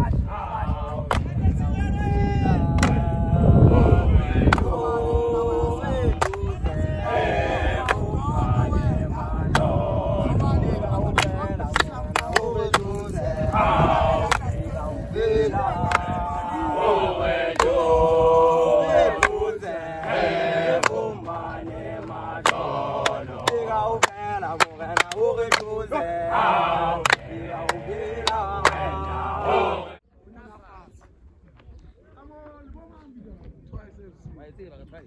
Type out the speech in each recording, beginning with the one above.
Oh, watch, watch. para atrás.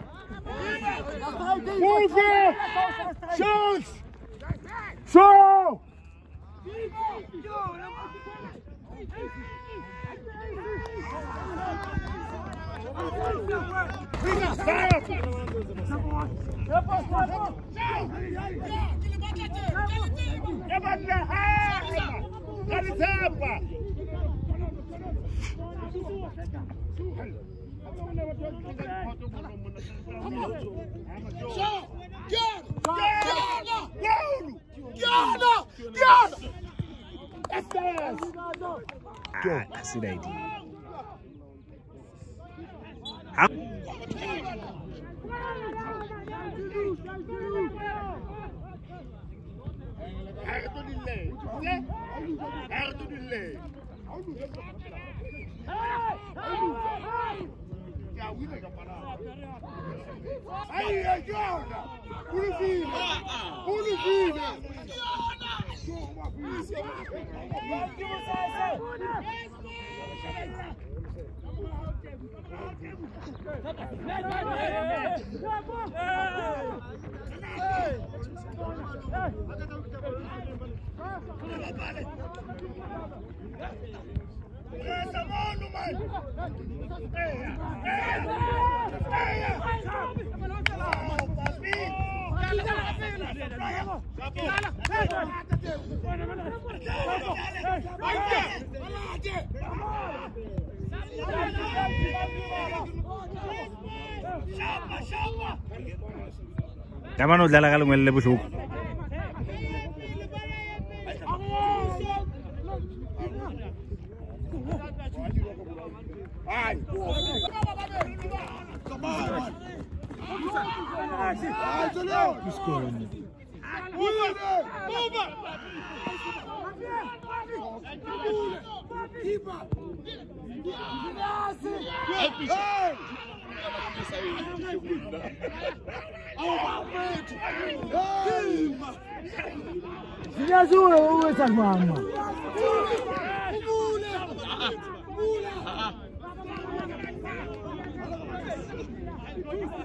Move! Chance! Show! Levanta! Levanta! that's the idea. How? Hey! Hey! Hey! Aí, aí, Jordan! Polivina! Polivina! Hey! Hermano, ya la galo en el busuk. Vai, porra. Tomara, mano. Vai, Julião. Escolhe. Bomba, bomba. Riba. Nasce. Aumamente. Riba. Filha azul, essas mamas.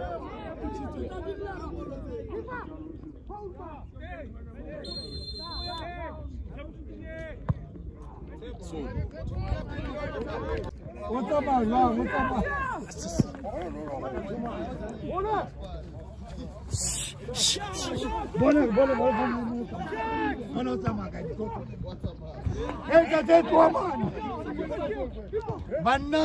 What's up, man? Yeah, what's up, man? Bonne, bonne, bonne, bonne, bonne. Bonne, what's up, man? What's up, man? Hey, that's it, woman. Banna.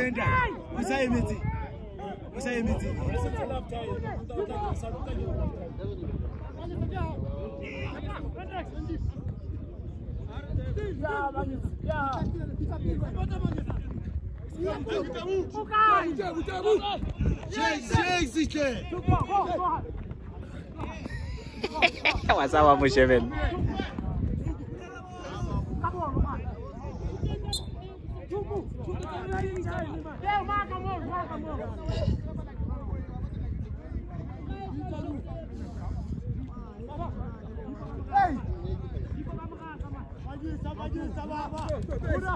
Enda, usai miti. kushaye é miti wasawa musheveni Marca, amor, marca, amor.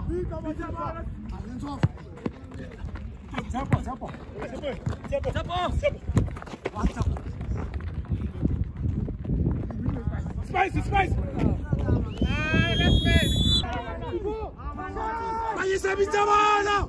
Space, space! Nein, lass Spice Aí se me trabalha!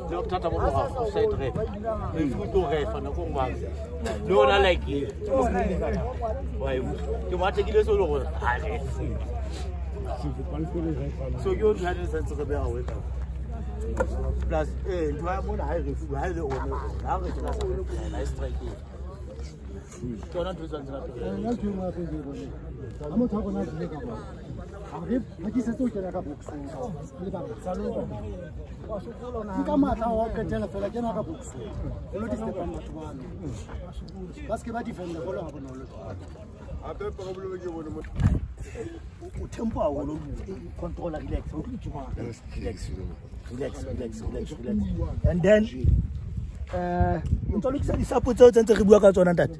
uthatha bonoaside ref ifuto refa nokongwazi e lona like e, e ke bathekile se lego ah, so ke yothae sense re beawe plus eh, nto ya bona ha e ha e le one ha re tla sa re plan ha e strike ke tsona ntse ntse la pele ha motho a bona ke ka bona ka maatla wa ketela fela ke naka boxeng olo disepang batho bano ba seke ba difende golo ga bonolo e o tempo aolo controla relaxrelaxrelaxrelax and then um eh, ntse lokisa disapo tseo tsentse re bua ka tsona tate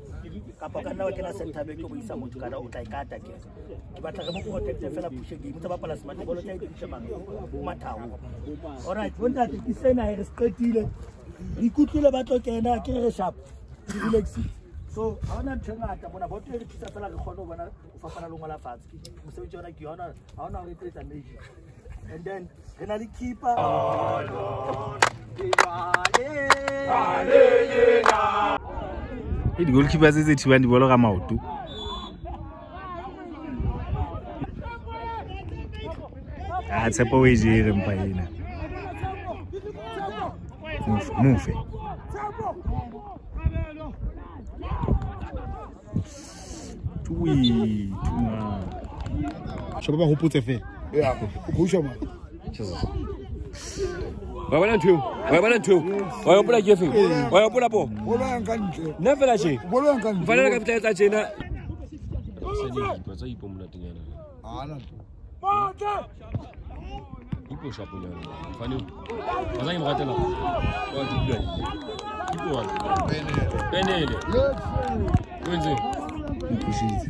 kapa ka nna wa kena centerbank o isa motho kana o tla e ke ke batla re mo fela pushe game tsa tsa mang o alright ke sena re re ba tlo kena ke re sharp so ga ona ntho e bona boto e re thusa fela re kgone go bona o fapana fatshe ke yona ona and then re na le keeper oh, Lord. ke di-goalkeeper tse tse thibang dibolo ka maoto a ah, tshepo o e jere mpa ena mofe shopa ba hopotse fela wabona ntho eo wabona ntho eo wa yopola Il efeng wa yopola po nna fela tje mfanele ka fitlha etsa tjena iko shaponyana mfani azange mratela watugani iko wapi penele wenze nikushite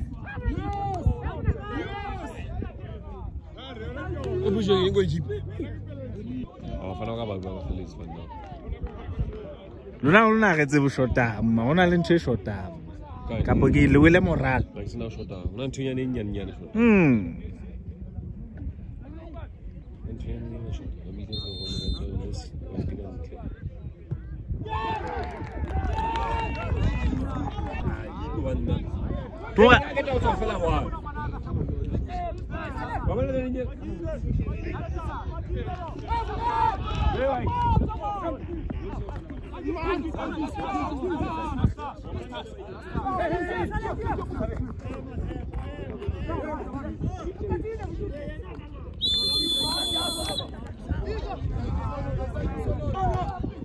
ebushe ngikwe jipe fana ka babalafeleisi banna lona o lona ga tsebo shotang mma go na le ntho e shotang kapo ke lewele morale Помоги, Леонид. Давай.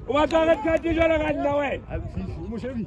وطنك كاتي جرى غدا وين؟ مش هبي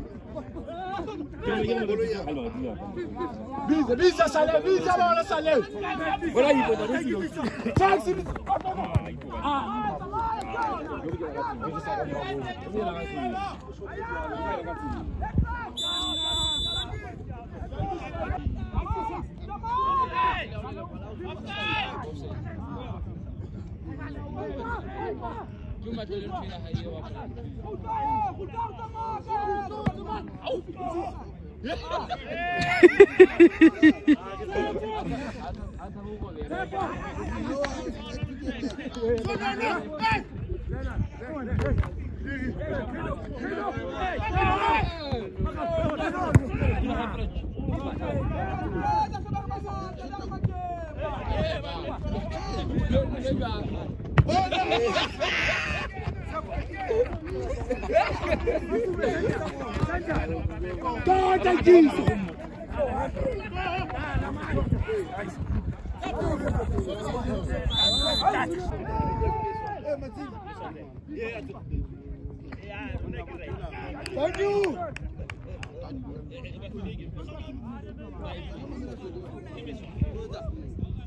Bize, bize Salem, b i s e bana s a l e Voilà, il faut donner s n o n Taxi, b e Ah. h e on! Cuma tu lumi na hai wa. Yeah, God, thank Jesus. Thank you. Thank you.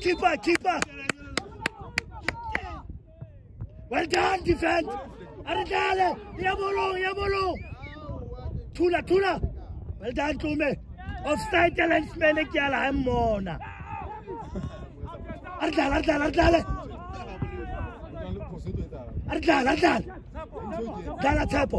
Keeper, keeper! Well done, defend! Aridale! Yamolo, Yamolo! Tula, Tula! Well done, Kume! Offside challenge, ¡Arte, arte, arte! ¡Arte, arte! arte arte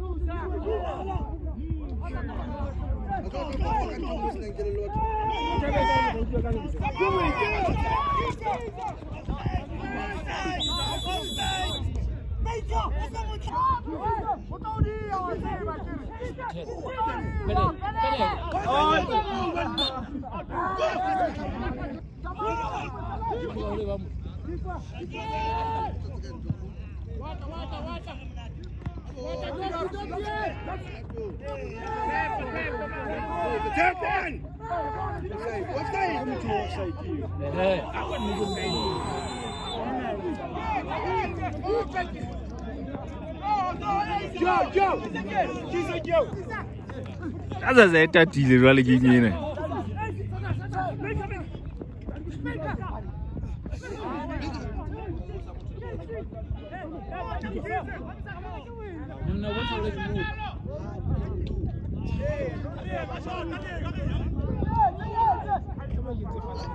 Aguanta, aguanta, aguanta. That's a zeta deal, really, you know.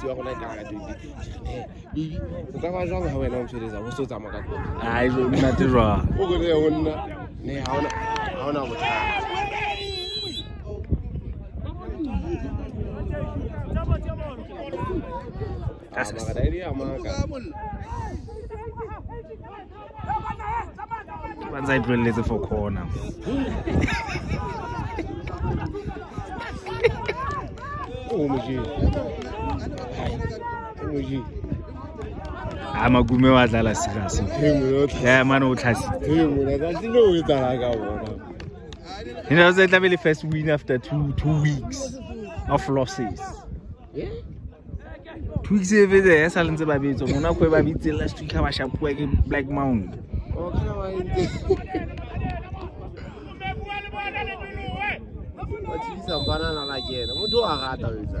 mtu wako naye kaka for corner. oh, mjini. I'm a the last Yeah, makume wa dlala serase ya mane o tlhasene tlabe le first win after two, two weeks of losses two weeks e fetse ya sa lentse ba betswa mo nako e ba bitseng last week ga ba shapuwa ke black mount ba thibisa banana la kena motho o a rata etsa